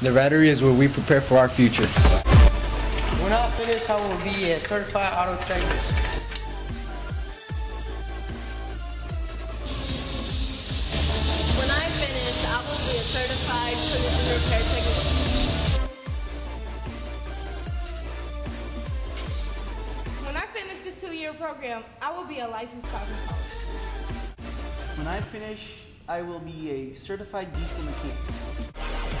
The Rattery is where we prepare for our future. When I finish, I will be a certified auto technician. When I finish, I will be a certified collision repair technician. When I finish this two-year program, I will be a licensed cosmetologist. When I finish, I will be a certified diesel mechanic.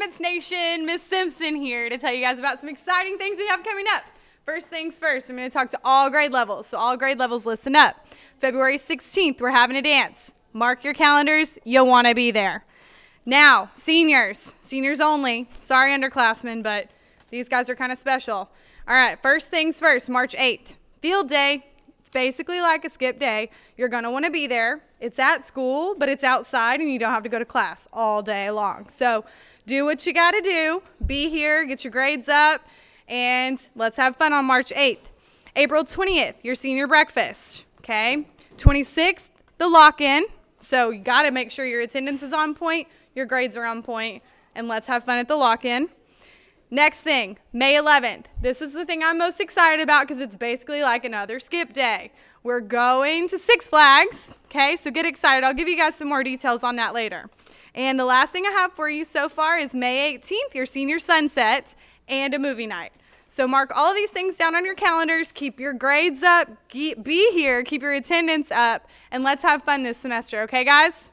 Hey Nation, Miss Simpson here to tell you guys about some exciting things we have coming up. First things first, I'm going to talk to all grade levels. So, all grade levels, listen up. February 16th, we're having a dance. Mark your calendars, you'll want to be there. Now, seniors, seniors only. Sorry, underclassmen, but these guys are kind of special. All right, first things first, March 8th, field day. It's basically like a skip day. You're going to want to be there. It's at school, but it's outside and you don't have to go to class all day long. So, do what you got to do. Be here, get your grades up, and let's have fun on March 8th. April 20th, your senior breakfast. Okay. 26th, the lock in. So, you got to make sure your attendance is on point, your grades are on point, and let's have fun at the lock in. Next thing, May 11th. This is the thing I'm most excited about because it's basically like another skip day. We're going to Six Flags. Okay, so get excited. I'll give you guys some more details on that later. And the last thing I have for you so far is May 18th, your senior sunset and a movie night. So mark all these things down on your calendars, keep your grades up, be here, keep your attendance up, and let's have fun this semester, okay, guys?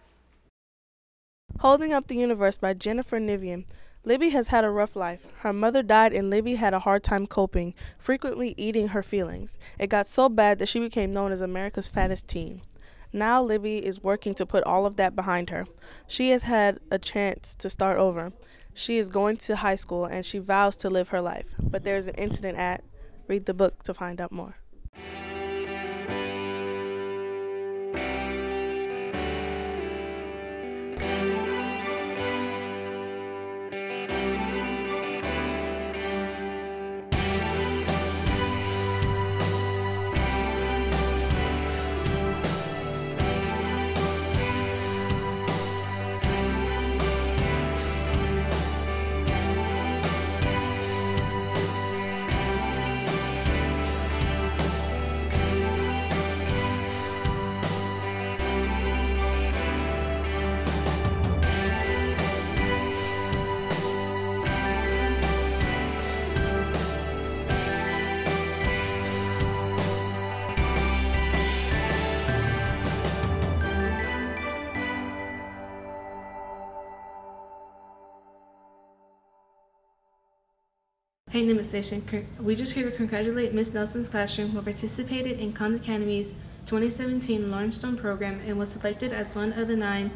Holding Up the Universe by Jennifer Niven. Libby has had a rough life. Her mother died, and Libby had a hard time coping, frequently eating her feelings. It got so bad that she became known as America's fattest teen. Now, Libby is working to put all of that behind her. She has had a chance to start over. She is going to high school and she vows to live her life. But there's an incident at. Read the book to find out more. Hey Nimitz Station, we just here to congratulate Miss Nelson's classroom who participated in Khan Academy's 2017 LearnStorm program and was selected as one of the nine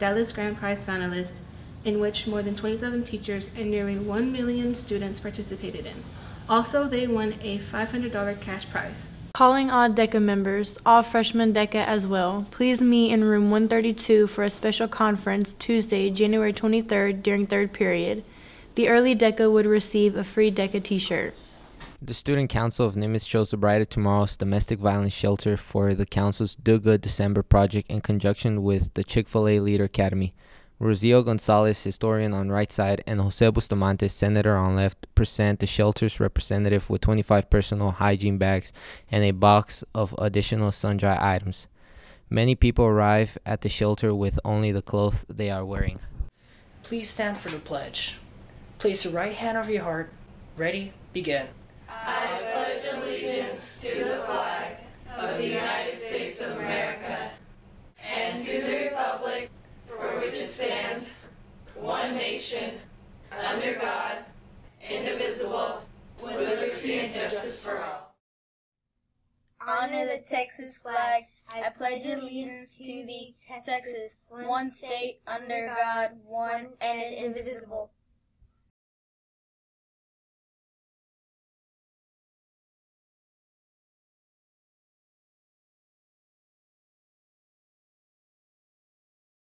Dallas Grand Prize finalists, in which more than 20,000 teachers and nearly 1 million students participated in. Also, they won a $500 cash prize. Calling all DECA members, all freshman DECA as well, please meet in room 132 for a special conference Tuesday, January 23rd during third period. The early DECA would receive a free DECA t-shirt. The Student Council of Nimitz chose the Brighter Tomorrow's domestic violence shelter for the council's Do Good December project in conjunction with the Chick-fil-A Leader Academy. Rosio Gonzalez, historian on right side, and Jose Bustamante, senator on left, present the shelter's representative with 25 personal hygiene bags and a box of additional sun-dry items. Many people arrive at the shelter with only the clothes they are wearing. Please stand for the pledge. Place your right hand over your heart. Ready? Begin. I pledge allegiance to the flag of the United States of America and to the republic for which it stands, one nation, under God, indivisible, with liberty and justice for all. honor the Texas flag. I pledge allegiance to the Texas, one state under God, one and indivisible,